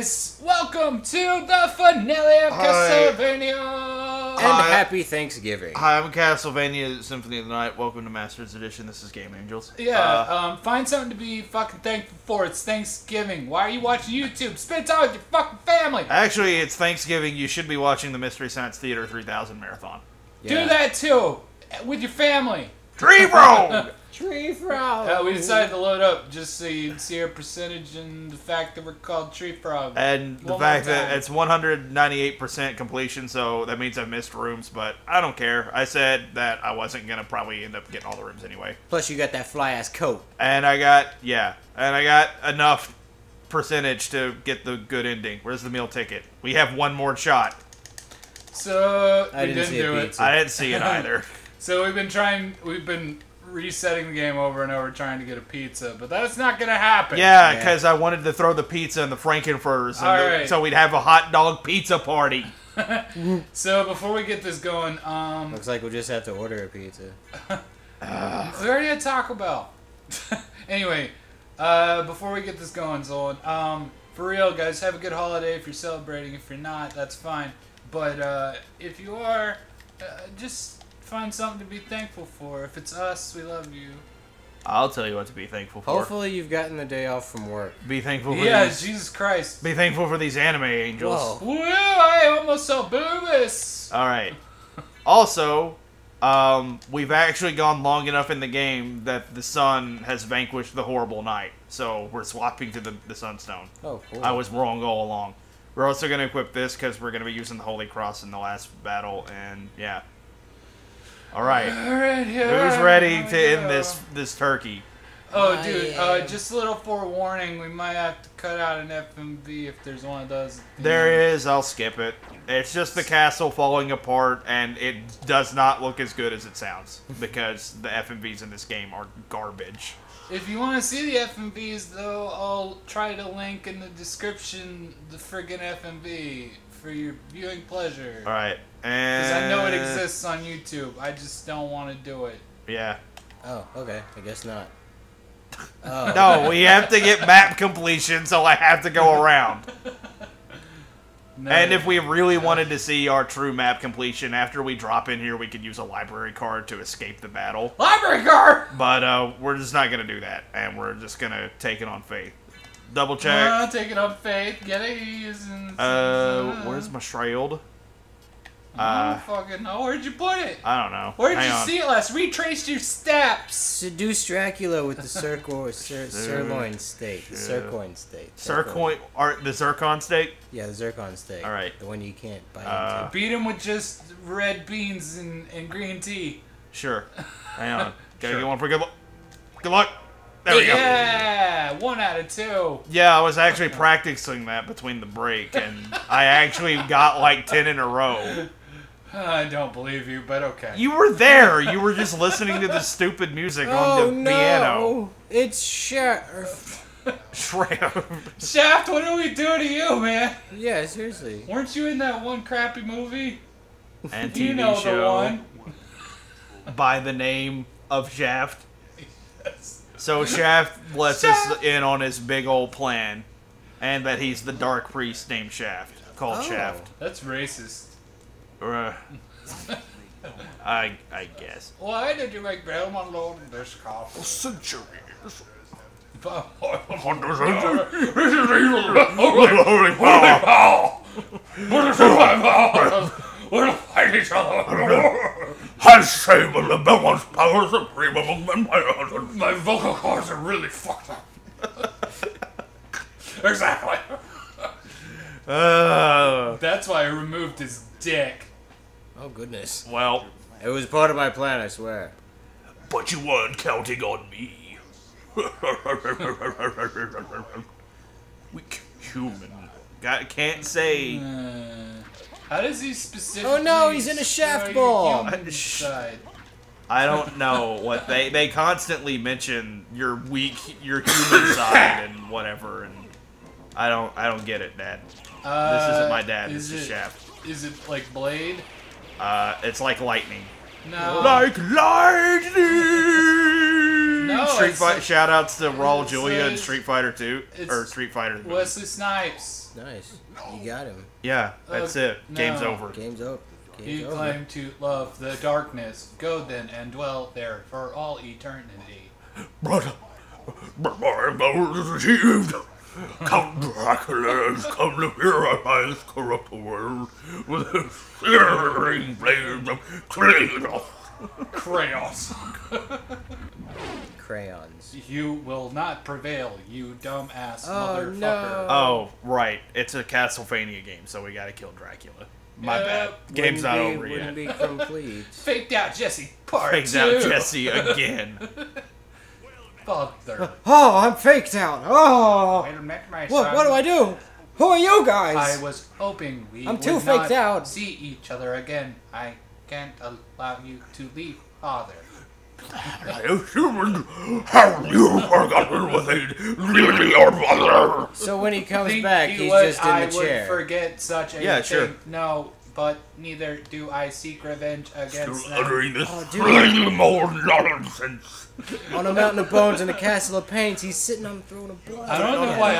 guys, welcome to the finale of Hi. Castlevania. And Hi. happy Thanksgiving. Hi, I'm Castlevania Symphony of the Night. Welcome to Masters Edition. This is Game Angels. Yeah, Uh, um, find something to be fucking thankful for. It's Thanksgiving. Why are you watching YouTube? Spend time with your fucking family. actually, it's Thanksgiving. You should be watching the Mystery Science Theater 3000 marathon. Do that too, with your family. Tree Road! Tree frog. Uh, we decided to load up just so you'd see our percentage and the fact that we're called tree frog. and the One more fact that it's 198% completion, so that means I've missed rooms, but I don't care. I said that I wasn't going to probably end up getting all the rooms anyway. Plus, you got that fly ass coat. And I got, yeah, and I got enough percentage to get the good ending. Where's the meal ticket? We have one more shot. So I we didn't didn't, see do it. pizza. I didn't see it either. So we've been trying. We've been resetting the game over and over, trying to get a pizza, but that's not gonna happen. Yeah, Yeah. because I wanted to throw the pizza and the Frankenfurters, and All the- right. so we'd have a hot dog pizza party. So before we get this going, um, Looks like we'll just have to order a pizza. we already had Taco Bell. anyway, uh, before we get this going, Solon, um, for real, guys, have a good holiday if you're celebrating. If you're not, that's fine. But uh, if you are, uh, just find something to be thankful for. If it's us, we love you. I'll tell you what to be thankful for. Hopefully, you've gotten the day off from work. Be thankful for Yeah, these. Jesus Christ. Be thankful for these anime angels. Whoa. Woo! I almost saw boobies. All right. Also, um, we've actually gone long enough in the game that the sun has vanquished the horrible night. So we're swapping to the, the sunstone. Oh, cool. I was wrong all along. We're also going to equip this because we're going to be using the Holy Cross in the last battle, and yeah. All right. All right, yeah. Who's ready to we end this this turkey? Oh, I dude, uh, just a little forewarning. We might have to cut out an FMV if there's one of those. at the There end. is. I'll skip it. It's just the castle falling apart, and it does not look as good as it sounds because the FMVs in this game are garbage. If you want to see the FMVs, though, I'll try to link in the description the friggin' FMV for your viewing pleasure. All right, and Because I know it exists on YouTube. I just don't want to do it. Yeah. Oh, okay. I guess not. Oh. No, we have to get map completion, so I have to go around. No. And if we really wanted to see our true map completion, after we drop in here, we could use a library card to escape the battle. library card. But uh, we're just not gonna do that, and we're just gonna take it on faith. Double check. Uh, take it on faith. Get it using. Uh, where's my shroud? I Uh, don't fucking know. Where'd you put it? I don't know. Where did Hang you on. see it last? Retrace your steps. Seduce Dracula with the circo, sir, sirloin steak. The Sure. sirloin steak. Zircon, or the zircon steak? Yeah, the zircon steak. All right. The one you can't bite Uh, into. Beat him with just red beans and, and green tea. Sure. Hang on. Gotta Sure. get one for good luck. Good luck. There we go. Yeah, one out of two. Yeah, I was actually practicing that between the break, and I actually got like 10 in a row. I don't believe you, but okay. You were there. You were just listening to the stupid music on Oh the no! piano. It's Sheriff. Shroud. Shaft, what do we do to you, man? Yeah, seriously. Weren't you in that one crappy movie? and you TV know the show one. by the name of Shaft. So Shaft lets us in on his big old plan, and that he's the dark priest named Shaft, called Oh. Shaft. That's racist. Uh, I I guess. Why did you make Belmont Lord in this castle? Centuries. This is evil. Holy power! We'll fight each other. Has Sable the Belmont's power supreme among vampires. My vocal cords are really fucked up. exactly. Uh, That's why I removed his dick. Oh goodness. well, It was part of my plan, I swear. but you weren't counting on me. Weak human. Got, can't say. Uh, how does he specifically? Oh, no, he's in a shaft show ball. your human side? I don't know what they they constantly mention your weak your human side and whatever and I don't I don't get it, Dad. Uh, This isn't my dad. Is This is it, Shaft. Is it like Blade? Uh, it's like lightning. No. Like lightning. No, Oh, Street Fighter. like- Shout outs to Raul Julia and Street Fighter 2 or Street Fighter. Wesley Snipes. Nice. You got him. Yeah, that's Uh, it. Game's no. over. Game's over. Game's You over. claim to love the darkness. Go then and dwell there for all eternity. Brother, but my goal is achieved. Count Dracula has come to purify this corrupt world with his searing flames of Kratos. Kratos. Crayons. You will not prevail, you dumbass Oh, motherfucker. no. Oh, right. It's a Castlevania game, so we gotta kill Dracula. My Yeah, bad. Game's Wouldn't not be, over wouldn't yet. be complete. Faked out Jesse part Brings two. out Jesse again. Father. Oh, I'm faked out. Oh. Wait a minute, What, what do I do? Who are you guys? I was hoping we I'm would too not faked out. see each other again. I can't allow you to leave, Father. You humans, have you forgotten what they did to your mother? so when he comes Think back, you he's would- just in I the would chair. forget such a Yeah, thing. sure. No, but neither do I seek revenge against Still them. uttering this Oh, dude. flame old nonsense. On a mountain of bones in a castle of pains, he's sitting on a throne of blood. I don't know oh, Yeah. why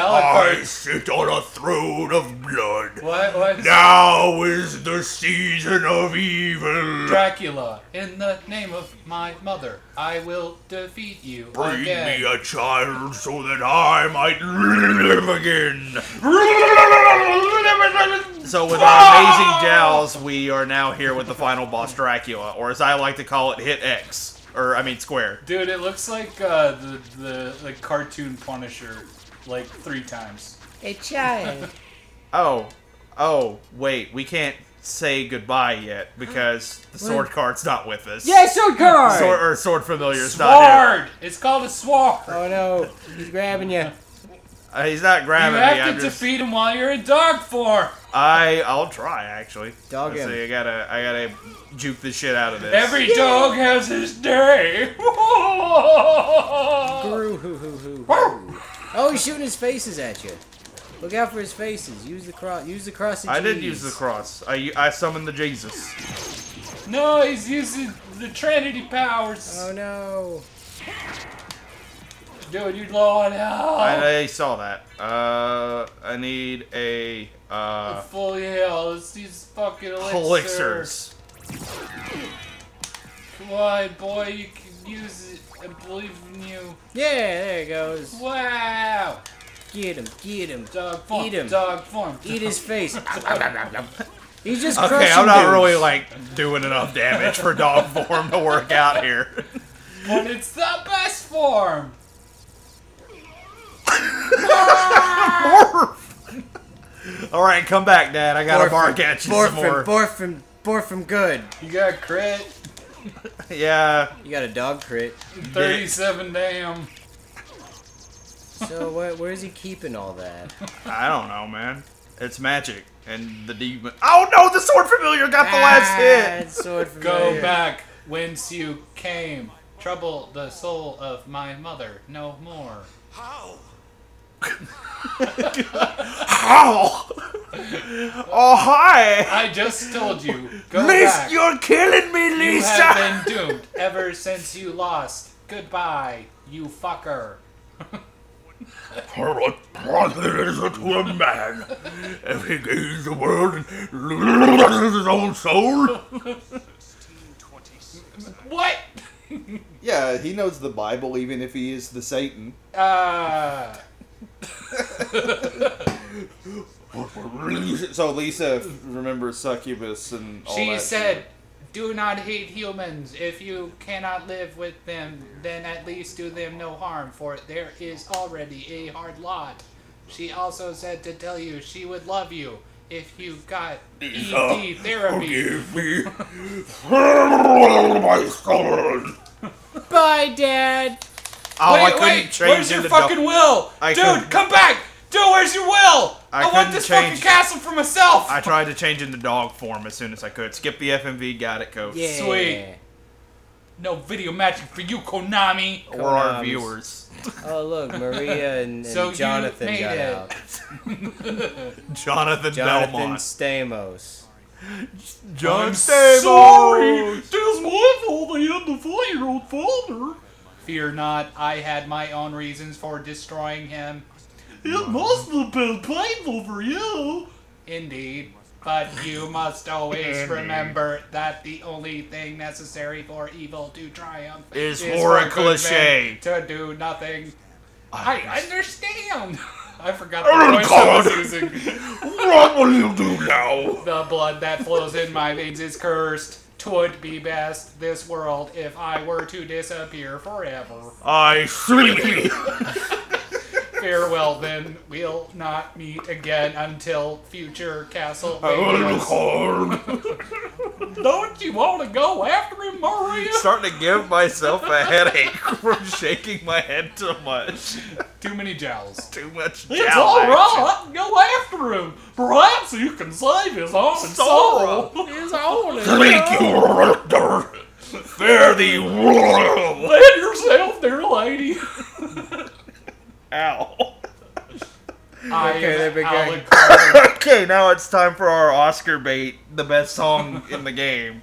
I sit on a throne of blood. What? What? Now is the season of evil. Dracula, in the name of my mother, I will defeat you Bring again. me a child so that I might live again. So with our amazing jowls, we are now here with the final boss Dracula, or as I like to call it, Hit X. Or, I mean, Square. Dude, it looks like uh, the the like cartoon Punisher, like three times. A child. Oh, oh, wait, we can't say goodbye yet because the sword card's not with us. yeah, sword card. Sword, or sword familiar's not here. Sword! It's called a sword. Oh no, he's grabbing you. Uh, he's not you grabbing me. You have to I'm just, defeat him while you're in dog form. I I'll try actually. Dog Let's him. see, I gotta I gotta juke the shit out of this. Every dog has his day. Guru, hoo, hoo, hoo, hoo. Oh, he's shooting his faces at you. Look out for his faces. Use the cross. Use the cross. I did G's. use the cross. I I summoned the Jesus. no, he's using the Trinity powers. Oh no. Dude, you low on health. I, I saw that. Uh, I need a uh Full heal. Let's use fucking elixir. elixirs. Come on, boy, you can use it. I believe in you. Yeah, there he goes. Wow. Get him. Get him. Dog form. Eat him. Dog form. Eat his face. he's just Okay, I'm not dudes. really like doing enough damage for dog form to work out here. But it's the best form. All right, come back, Dad. I gotta Borf bark at you borf some more. him, borf him, borf good. You got crit. Yeah, You got a dog crit. 37 damn. So where, where's he keeping all that? I don't know, man. It's magic, and the demon. Oh no, the sword familiar got the last hit. Ah, Sword Go back whence you came. Trouble the soul of my mother no more. How? Ow! oh hi, I just told you. Go Miss, back. you're killing me, Lisa. You have been doomed ever since you lost. Goodbye, you fucker. For what profit is it to a man if he gains the world and loses his own soul? What? Yeah, he knows the Bible, even if he is the Satan. Uh, So Lisa remembers succubus and all she said, shit. Do not hate humans. If you cannot live with them, then at least do them no harm, for there is already a hard lot. She also said to tell you she would love you if you got ED therapy. Forgive me my. Bye, Dad. Oh, I wait, couldn't wait, change where's your fucking dog- will? I Dude, couldn't- come back! Dude, where's your will? I I, want couldn't this fucking castle for myself! I tried to change into the dog form as soon as I could. Skip the FMV, got it, coach. Yeah. Sweet. No video matching for you, Konami. Or our viewers. Oh look, Maria and, and So Jonathan got it. out. Jonathan, Jonathan Belmont. Stamos. John I'm Stamos. sorry. It is my fault I had the four-year-old father. Fear not, I had my own reasons for destroying him. It must have been painful for you. Indeed. But you must always remember that the only thing necessary for evil to triumph Is for for a cliche. to do nothing. I understand. I forgot Oh, the voice I was using. What will you do now? The blood that flows in my veins is cursed. Twould be best this world if I were to disappear forever. I see. Farewell then, we'll not meet again until future castle. Alucard. Don't you want to go after him, Maria? Starting to give myself a headache from shaking my head too much. Too many jowls. Too much. It's jowl all action. right. Go after him. Perhaps you can save his own soul. His own. Thank you, Richter. Fare thee well. Let yourself, dear lady. Ow. I Okay, there am we go. Okay, now it's time for our Oscar bait, the best song in the game.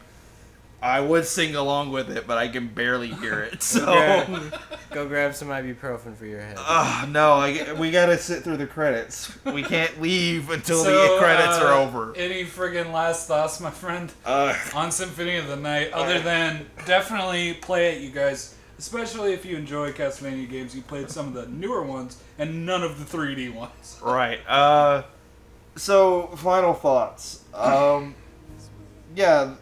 I would sing along with it, but I can barely hear it. So, Grab- Go grab some ibuprofen for your head. uh, no, I, we gotta sit through the credits. We can't leave until So, the credits uh, are over. Any friggin' last thoughts, my friend, Uh, on Symphony of the Night? Other than definitely play it, you guys. Especially if you enjoy Castlevania games, you played some of the newer ones and none of the 3D ones. right. Uh, so final thoughts. Um, yeah.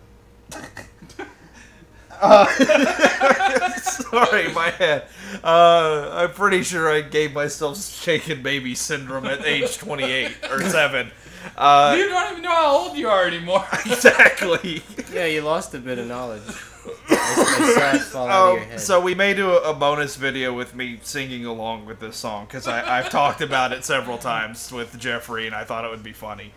Uh, sorry, my head. Uh, I'm pretty sure I gave myself shaken baby syndrome at age 28 or 7. Uh, you don't even know how old you are anymore. exactly. Yeah, you lost a bit of knowledge. As, as sauce fall out of Um, so we may do a, a bonus video with me singing along with this song because I've talked about it several times with Jeffrey, and I thought it would be funny.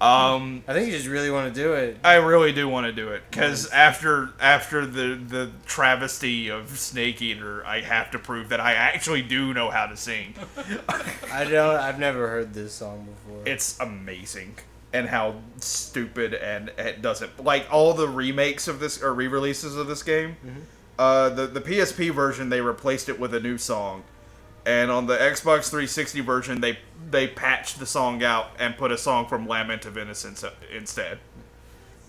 Um, I think you just really want to do it. I really do want to do it because after after the the travesty of Snake Eater, I have to prove that I actually do know how to sing. I don't. I've never heard this song before. It's amazing and how stupid and it doesn't like all the remakes of this or re-releases of this game. Uh, the the PSP version they replaced it with a new song, and on the Xbox 360 version they they patched the song out and put a song from Lament of Innocence uh, instead.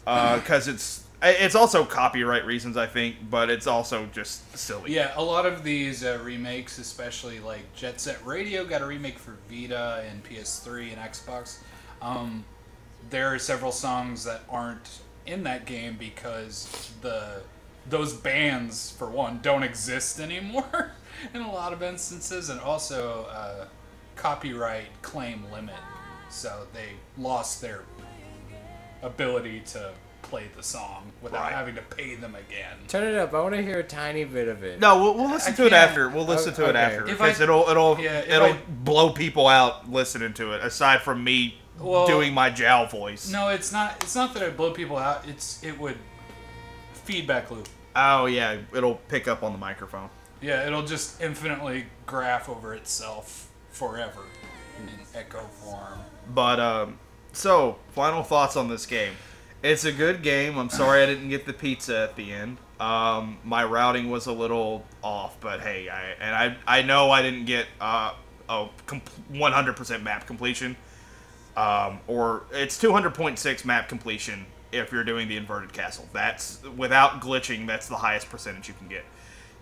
Because it's it's also copyright reasons I think, but it's also just silly. Yeah, a lot of these uh, remakes, especially like Jet Set Radio, got a remake for Vita and PS3 and Xbox. Um, there are several songs that aren't in that game because the those bands, for one, don't exist anymore in a lot of instances, and also uh, copyright claim limit, so they lost their ability to play the song without Right. having to pay them again. Turn it up. I want to hear a tiny bit of it. No, we'll, we'll listen I to it can't- after. We'll listen to it after because it'll it'll Yeah, it'll I- blow people out listening to it. Aside from me Well, doing my jowl voice. No, it's not. It's not that it blow people out. It's it would feedback loop. Oh yeah, it'll pick up on the microphone. Yeah, it'll just infinitely graph over itself forever in echo form. But um, so final thoughts on this game. It's a good game. I'm sorry I didn't get the pizza at the end. Um, my routing was a little off, but hey, I and I I know I didn't get uh, a 100% map completion. Um, or it's 200.6 map completion if you're doing the inverted castle. That's without glitching. That's the highest percentage you can get.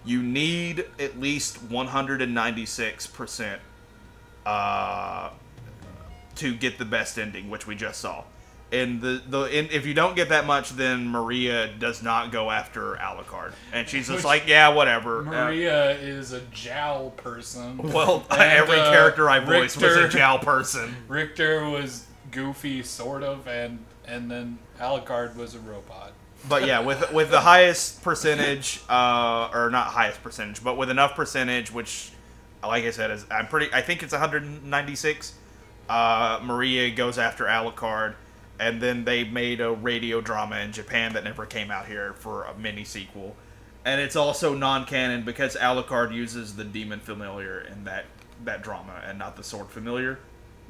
You need at least 196% uh, to get the best ending, which we just saw. And the the and if you don't get that much, then Maria does not go after Alucard, and she's just Which- like, yeah, whatever. Uh, Maria is a jowl person. well, And, every uh, character I voiced was a Richter- Jow person. Richter was goofy, sort of, and and then Alucard was a robot. But yeah, with with the highest percentage, uh, or not highest percentage, but with enough percentage, which, like I said, is I'm pretty. I think it's 196. Uh, Maria goes after Alucard, and then they made a radio drama in Japan that never came out here for a mini sequel, and it's also non-canon because Alucard uses the demon familiar in that that drama and not the sword familiar,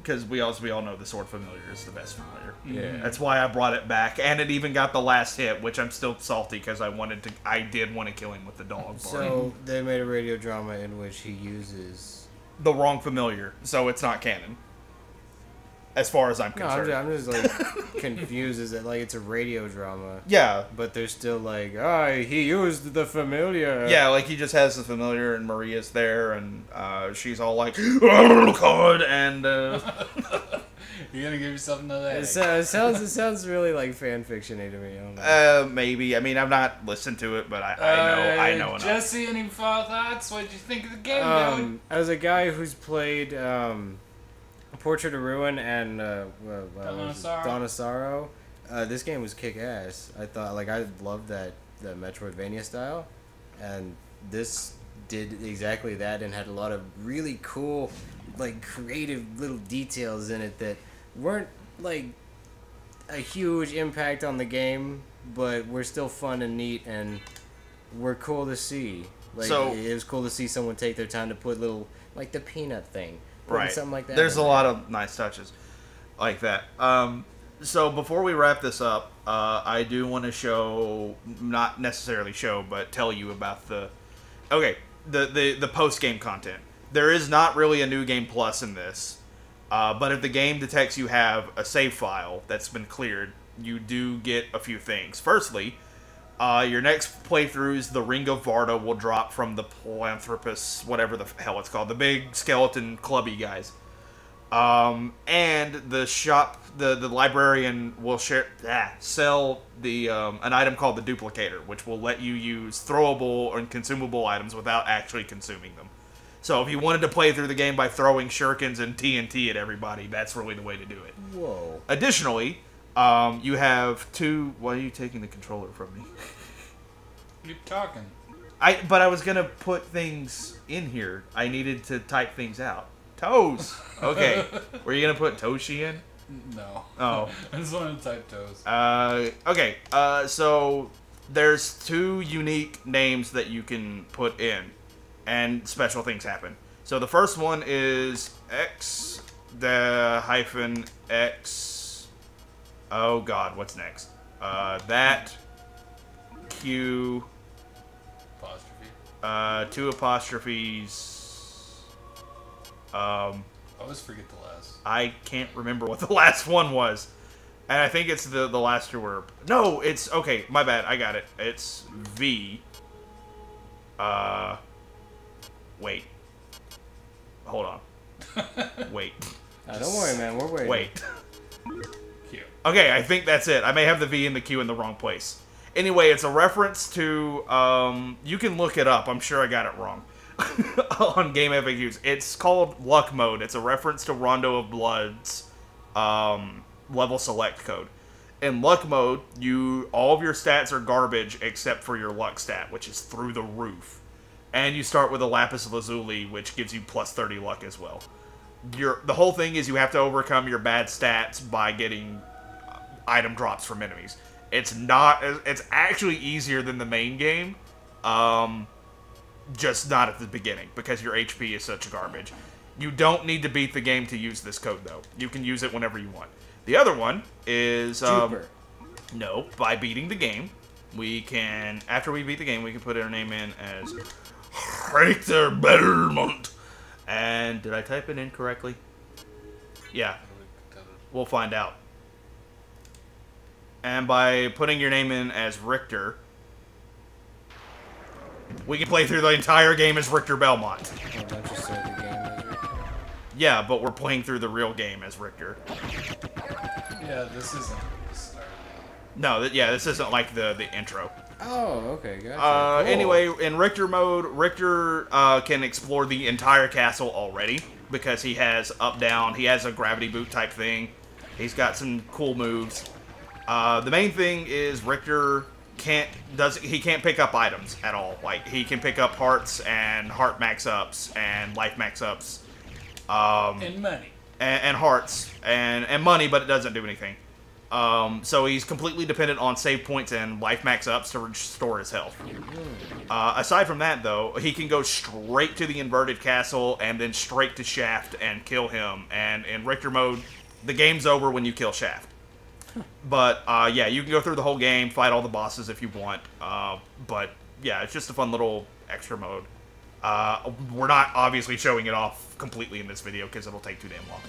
because we also we all know the sword familiar is the best familiar. Yeah. Mm-hmm. That's why I brought it back, and it even got the last hit, which I'm still salty because I wanted to. I did want to kill him with the dog. bar. So they made a radio drama in which he uses. the wrong familiar, so it's not canon. As far as I'm No, I'm concerned. just, I'm just like confused. Is that like it's a radio drama, yeah, but they're still like, ah, he used the familiar. yeah, like he just has the familiar, and Maria's there, and uh, she's all like, "Oh God," and uh, You're gonna give yourself another It, so- it sounds it sounds really like fan fictiony to me. I don't know. uh, maybe. I mean, I've not listened to it, but I, I know, I Uh, know enough. Jesse, any final thoughts? What did you think of the game, dude? um, as a guy who's played um, Portrait of Ruin and uh, well, well, what was it? Dawn of Sorrow. Dawn of Sorrow, uh, this game was kick ass. I thought like I loved that the Metroidvania style, and this did exactly that and had a lot of really cool, like creative little details in it that weren't like a huge impact on the game, but were still fun and neat and were cool to see. Like So- it was cool to see someone take their time to put little like the peanut thing, putting right. Something like that. There's a lot of nice touches like that. Um, so before we wrap this up, uh, I do want to show, not necessarily show, but tell you about the, okay, the the the post game content. There is not really a new game plus in this, uh, but if the game detects you have a save file that's been cleared, you do get a few things. Firstly, uh, your next playthroughs, the Ring of Varda will drop from the Philanthropus, whatever the hell it's called, the big skeleton clubby guys. Um, and the shop, the, the librarian will share, ah, sell the um, an item called the duplicator, which will let you use throwable and consumable items without actually consuming them. So if you wanted to play through the game by throwing shurikens and TNT at everybody, that's really the way to do it. Whoa. Additionally, um, you have two. Why are you taking the controller from me? Keep talking. I but I was gonna put things in here. I needed to type things out. Toes. Okay. Were you gonna put Toshi in? No. Oh. I just wanted to type toes. Uh. Okay. Uh. So there's two unique names that you can put in, and special things happen. So the first one is X the hyphen X. Oh God, what's next? Uh, that Q Apostrophe. uh, two apostrophes. Um, I always forget the last. I can't remember what the last one was, and I think it's the the last two were. No, it's okay. My bad. I got it. It's V. Uh, wait. Hold on. Wait. Uh, don't worry, man. We're waiting. Wait. Okay, I think that's it. I may have the V and the Q in the wrong place. Anyway, it's a reference to. Um, you can look it up. I'm sure I got it wrong on Game FAQs. It's called Luck Mode. It's a reference to Rondo of Blood's um, level select code. In Luck Mode, you all of your stats are garbage except for your Luck stat, which is through the roof. And you start with a Lapis Lazuli, which gives you plus 30 luck as well. Your the whole thing is you have to overcome your bad stats by getting item drops from enemies. It's not. It's actually easier than the main game, um, just not at the beginning because your HP is such garbage. You don't need to beat the game to use this code though. You can use it whenever you want. The other one is um, no. By beating the game, we can after we beat the game, we can put our name in as Hector Belmont. And did I type it in correctly? Yeah, We'll find out. And by putting your name in as Richter, we can play through the entire game as Richter Belmont. Don't you start the game as Richter? Yeah, but we're playing through the real game as Richter. Yeah, this isn't the start. No, th- yeah, this isn't like the the intro. Oh, okay, gotcha. Uh, Cool. Anyway, in Richter mode, Richter uh, can explore the entire castle already because he has up down. He has a gravity boot type thing. He's got some cool moves. Uh, the main thing is Richter can't does he can't pick up items at all. Like he can pick up hearts and heart max ups and life max ups. Um, And money. and, and hearts and, and money, but it doesn't do anything. Um, so he's completely dependent on save points and life max ups to restore his health. Uh, aside from that, though, he can go straight to the inverted castle and then straight to Shaft and kill him. And in Richter mode, the game's over when you kill Shaft. But uh, yeah, you can go through the whole game, fight all the bosses if you want. Uh, but yeah, it's just a fun little extra mode. Uh, we're not obviously showing it off completely in this video because it'll take too damn long.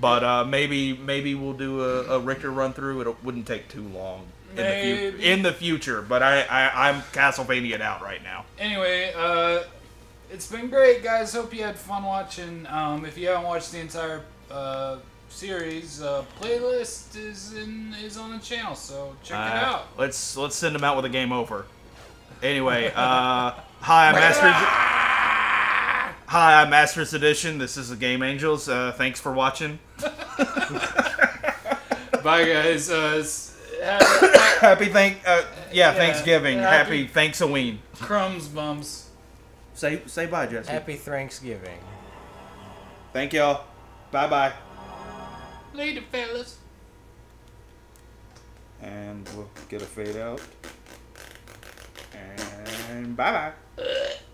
But uh, maybe maybe we'll do a, a Richter run through. It wouldn't take too long in the, fu- in the future. But I, I I'm Castlevania out right now. Anyway, uh, it's been great, guys. Hope you had fun watching. Um, if you haven't watched the entire uh, series, uh, playlist is in is on the channel, so check it Uh, out. Let's let's send them out with a game over. Anyway, uh, hi, I'm Masters. Hi, I'm Masters Edition. This is the Game Angels. Uh, thanks for watching. Bye, guys. Uh, s- Happy thank uh, yeah, Yeah, Thanksgiving. happy- Happy Thanksgiving. crumbs, bums. Say say bye, Jesse. Happy Thanksgiving. Thank y'all. Bye bye. Later, fellas. And we'll get a fade out. And bye bye.